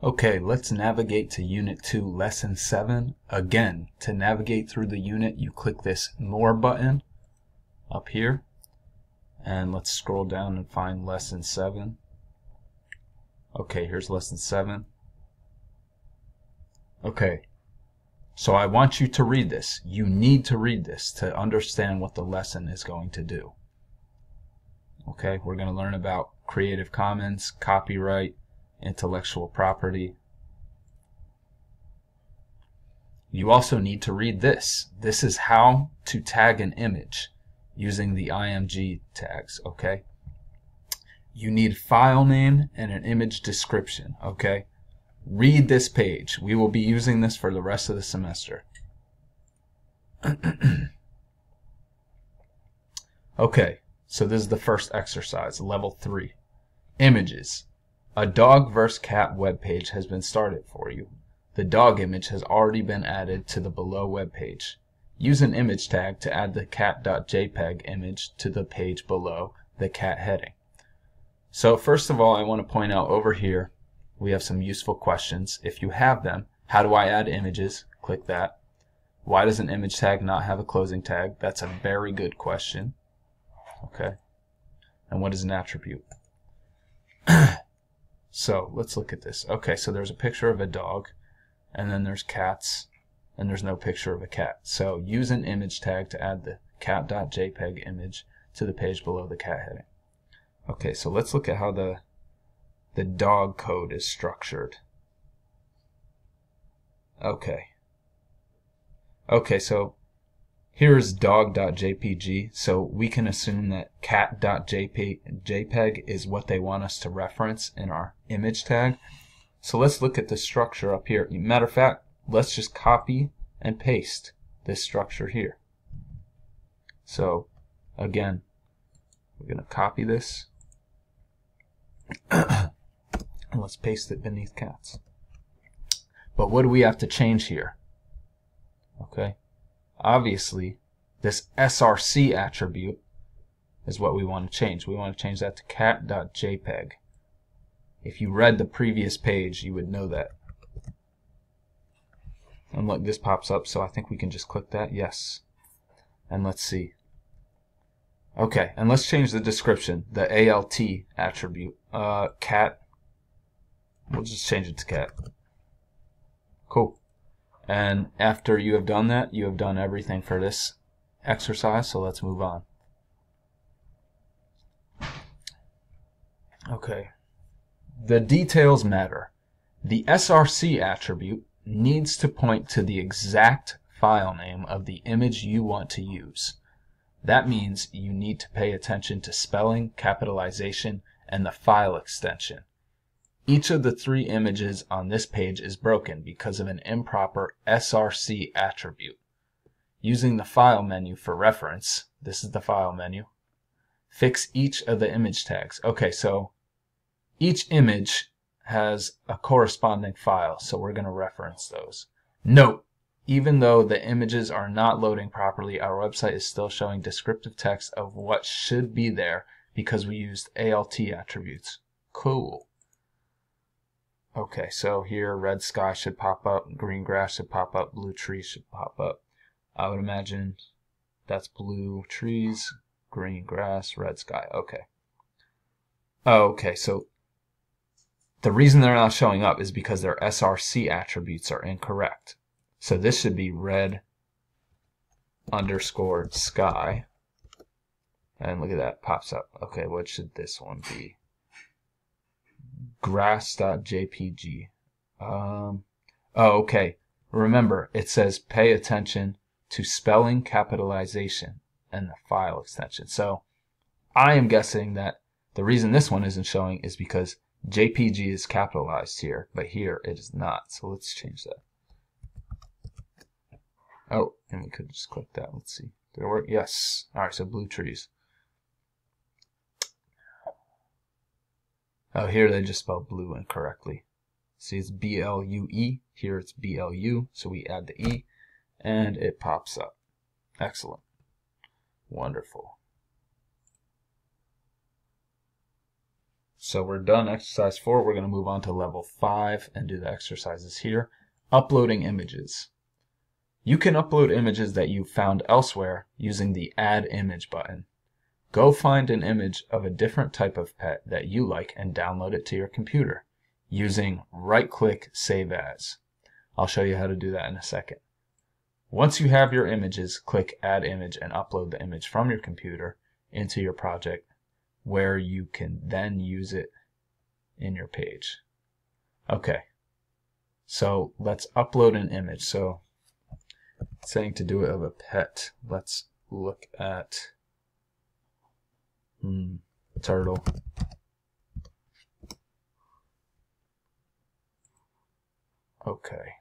Okay, let's navigate to Unit 2, Lesson 7. Again, to navigate through the unit, you click this More button up here. And let's scroll down and find Lesson 7. Okay, here's Lesson 7. Okay, so I want you to read this. You need to read this to understand what the lesson is going to do. Okay, we're going to learn about Creative Commons, copyright, intellectual property. You also need to read this. This is how to tag an image using the IMG tags, okay? You need file name and an image description, okay? Read this page. We will be using this for the rest of the semester. okay, so this is the first exercise, level 3. Images. A dog vs. cat web page has been started for you. The dog image has already been added to the below web page. Use an image tag to add the cat.jpg image to the page below the cat heading. So first of all, I want to point out over here, we have some useful questions. If you have them, how do I add images? Click that. Why does an image tag not have a closing tag? That's a very good question. Okay. And what is an attribute? So let's look at this. Okay, so there's a picture of a dog, and then there's cats, and there's no picture of a cat. So use an image tag to add the cat.jpg image to the page below the cat heading. Okay, so let's look at how the the dog code is structured. Okay. Okay, so Here's dog.jpg, so we can assume that cat.jpg is what they want us to reference in our image tag. So let's look at the structure up here. Matter of fact, let's just copy and paste this structure here. So again, we're going to copy this and let's paste it beneath cats. But what do we have to change here? Okay, obviously this src attribute is what we want to change. We want to change that to cat.jpg. If you read the previous page, you would know that. And look, this pops up, so I think we can just click that. Yes. And let's see. Okay, and let's change the description, the ALT attribute. Uh, cat. We'll just change it to cat. Cool. And after you have done that, you have done everything for this exercise, so let's move on. Okay. The details matter. The SRC attribute needs to point to the exact file name of the image you want to use. That means you need to pay attention to spelling, capitalization, and the file extension. Each of the three images on this page is broken because of an improper src attribute. Using the File menu for reference, this is the File menu, fix each of the image tags. Okay, so each image has a corresponding file, so we're going to reference those. Note, even though the images are not loading properly, our website is still showing descriptive text of what should be there because we used ALT attributes. Cool. Okay, so here red sky should pop up, green grass should pop up, blue trees should pop up. I would imagine that's blue trees, green grass, red sky. Okay. Oh, okay, so the reason they're not showing up is because their SRC attributes are incorrect. So this should be red underscore sky. And look at that, pops up. Okay, what should this one be? grass.jpg. Um, oh, okay. Remember, it says pay attention to spelling capitalization and the file extension. So I am guessing that the reason this one isn't showing is because JPG is capitalized here, but here it is not. So let's change that. Oh, and we could just click that. Let's see. Did it work? Yes. All right, so blue trees. Oh, here they just spelled blue incorrectly. See, it's B-L-U-E. Here it's B-L-U, so we add the E, and it pops up. Excellent. Wonderful. So we're done exercise four. We're going to move on to level five and do the exercises here. Uploading images. You can upload images that you found elsewhere using the Add Image button. Go find an image of a different type of pet that you like and download it to your computer using right-click Save As. I'll show you how to do that in a second. Once you have your images, click Add Image and upload the image from your computer into your project where you can then use it in your page. Okay, so let's upload an image. So saying to do it of a pet. Let's look at hmm, turtle. Okay.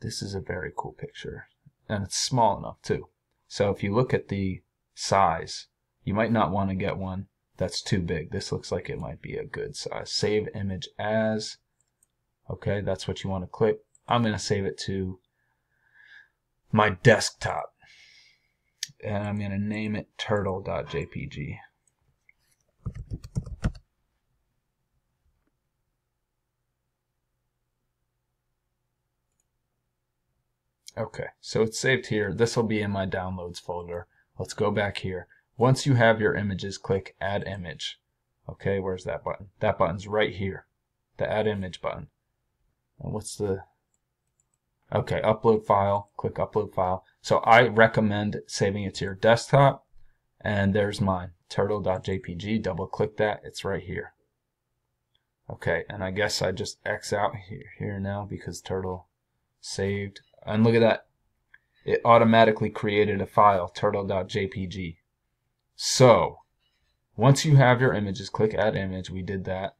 This is a very cool picture. And it's small enough too. So if you look at the size, you might not want to get one that's too big. This looks like it might be a good size. Save image as. Okay, that's what you want to click. I'm going to save it to my desktop. And I'm going to name it turtle.jpg. Okay, so it's saved here. This will be in my downloads folder. Let's go back here. Once you have your images, click Add Image. Okay, where's that button? That button's right here. The Add Image button. And what's the... Okay, Upload File. Click Upload File. So I recommend saving it to your desktop. And there's mine, turtle.jpg. Double click that. It's right here. Okay, and I guess I just X out here, here now because turtle saved. And look at that. It automatically created a file, turtle.jpg. So, once you have your images, click Add Image. We did that.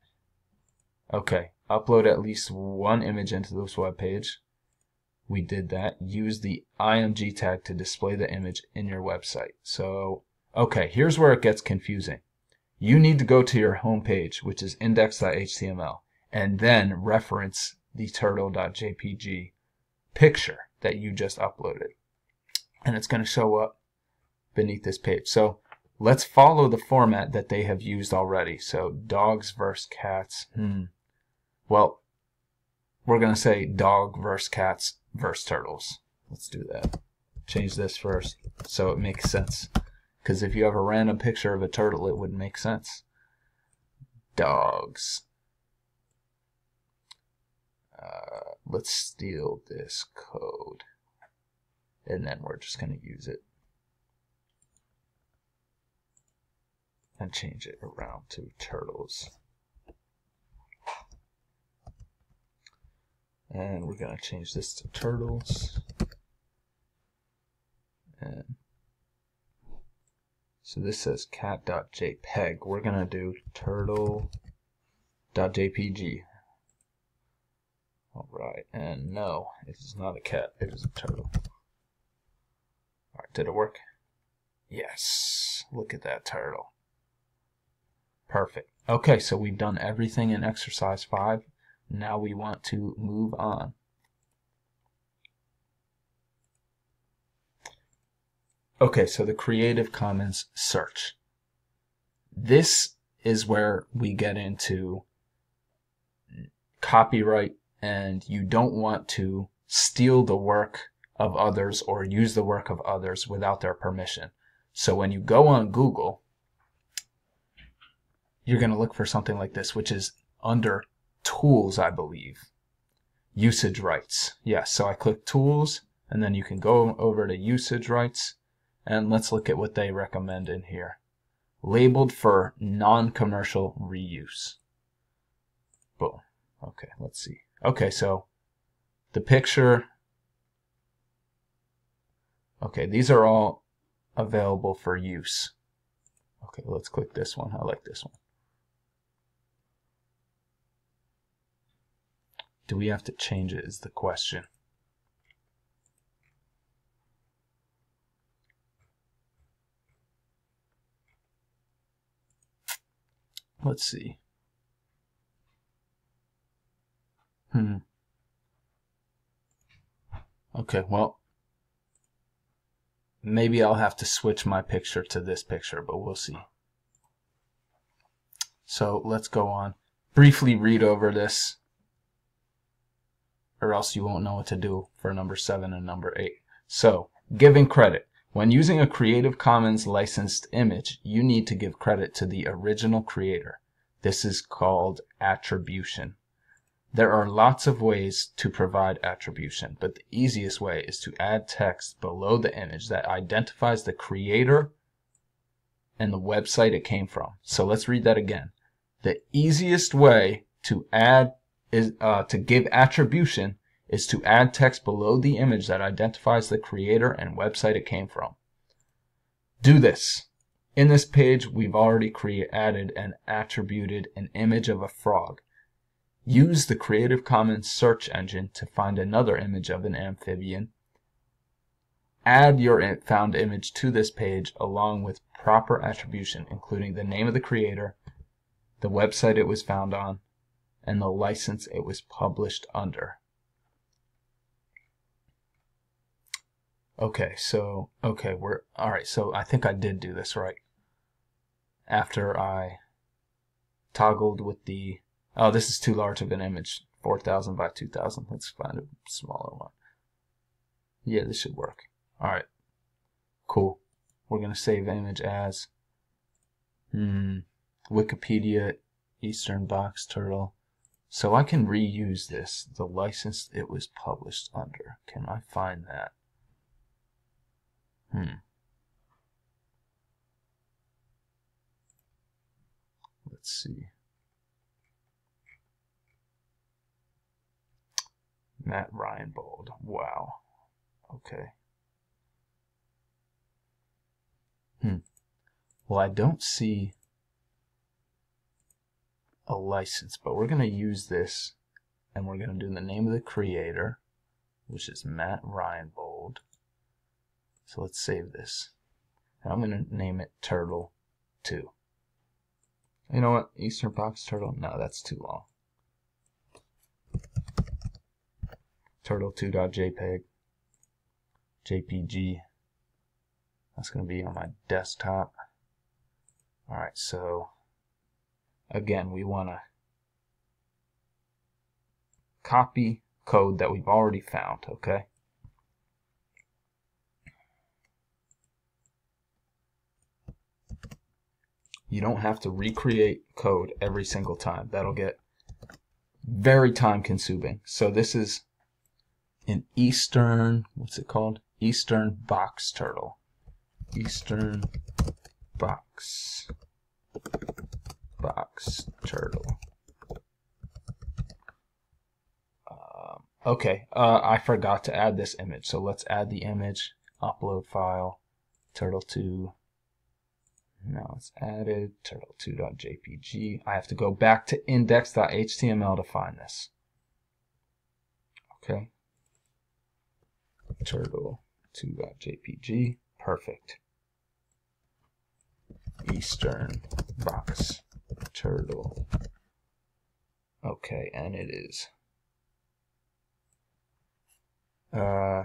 Okay, upload at least one image into this web page. We did that. Use the IMG tag to display the image in your website. So, okay, here's where it gets confusing. You need to go to your home page, which is index.html, and then reference the turtle.jpg picture that you just uploaded. And it's going to show up beneath this page. So let's follow the format that they have used already. So dogs versus cats. Hmm. Well, we're going to say dog versus cats versus turtles. Let's do that. Change this first so it makes sense. Because if you have a random picture of a turtle, it wouldn't make sense. Dogs. Uh, let's steal this code. And then we're just going to use it. And change it around to turtles. And we're going to change this to turtles. And so this says cat.jpg. We're going to do turtle.jpg. Alright, and no, it is not a cat, it is a turtle. Alright, did it work? Yes, look at that turtle. Perfect. Okay, so we've done everything in exercise 5. Now we want to move on. Okay, so the Creative Commons search. This is where we get into copyright and you don't want to steal the work of others or use the work of others without their permission. So when you go on Google, you're going to look for something like this, which is under tools, I believe. Usage rights. Yes, so I click tools and then you can go over to usage rights and let's look at what they recommend in here. Labeled for non-commercial reuse. Boom. Okay, let's see. Okay, so the picture. Okay, these are all available for use. Okay, let's click this one. I like this one. Do we have to change it is the question. Let's see. Hmm. Okay, well, maybe I'll have to switch my picture to this picture, but we'll see. So let's go on. Briefly read over this, or else you won't know what to do for number 7 and number 8. So, giving credit. When using a Creative Commons licensed image, you need to give credit to the original creator. This is called attribution. There are lots of ways to provide attribution, but the easiest way is to add text below the image that identifies the creator and the website it came from. So let's read that again. The easiest way to add is uh, to give attribution is to add text below the image that identifies the creator and website it came from. Do this. In this page, we've already added and attributed an image of a frog. Use the Creative Commons search engine to find another image of an amphibian. Add your found image to this page along with proper attribution, including the name of the creator, the website it was found on, and the license it was published under. Okay, so, okay, we're, alright, so I think I did do this right. After I toggled with the, oh, this is too large of an image, 4000 by 2000. Let's find a smaller one. Yeah, this should work. Alright, cool. We're going to save image as hmm, Wikipedia Eastern Box Turtle. So I can reuse this, the license it was published under. Can I find that? Hmm. Let's see. Matt Reinbold. Wow. Okay. Hmm. Well, I don't see a license, but we're going to use this and we're going to do the name of the creator, which is Matt Reinbold. So let's save this. And I'm going to name it Turtle 2. You know what? Eastern Box Turtle? No, that's too long. Turtle2.jpg. JPG. That's going to be on my desktop. Alright, so again, we want to copy code that we've already found, okay? You don't have to recreate code every single time. That'll get very time consuming. So this is an Eastern, what's it called? Eastern box turtle. Eastern box box turtle. Um, okay, uh, I forgot to add this image, so let's add the image, upload file, turtle2. Now it's added, turtle2.jpg. I have to go back to index.html to find this. Okay. Turtle2.jpg. Perfect. Eastern box turtle. Okay, and it is. Uh,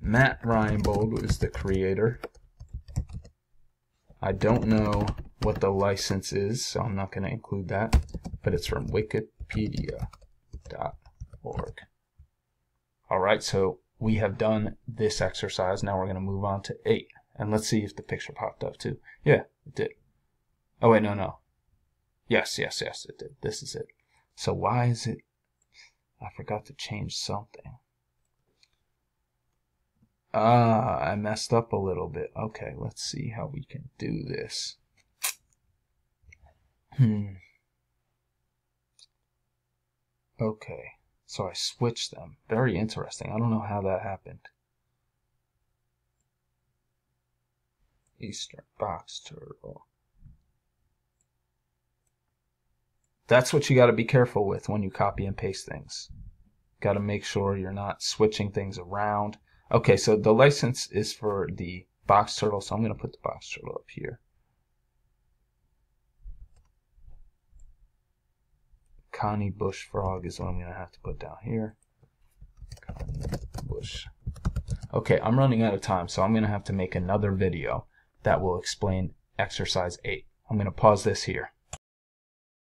Matt Reinbold is the creator. I don't know what the license is, so I'm not going to include that, but it's from wikipedia.org. Alright, so we have done this exercise. Now we're going to move on to 8. And let's see if the picture popped up too. Yeah, it did. Oh wait, no, no. Yes, yes, yes, it did. This is it. So why is it... I forgot to change something. Ah, I messed up a little bit. Okay, let's see how we can do this. Hmm. Okay, so I switched them. Very interesting. I don't know how that happened. Eastern box turtle. That's what you got to be careful with when you copy and paste things. Got to make sure you're not switching things around. Okay, so the license is for the box turtle, so I'm going to put the box turtle up here. Connie Bush Frog is what I'm going to have to put down here. Connie Bush. Okay, I'm running out of time, so I'm going to have to make another video that will explain exercise 8. I'm going to pause this here.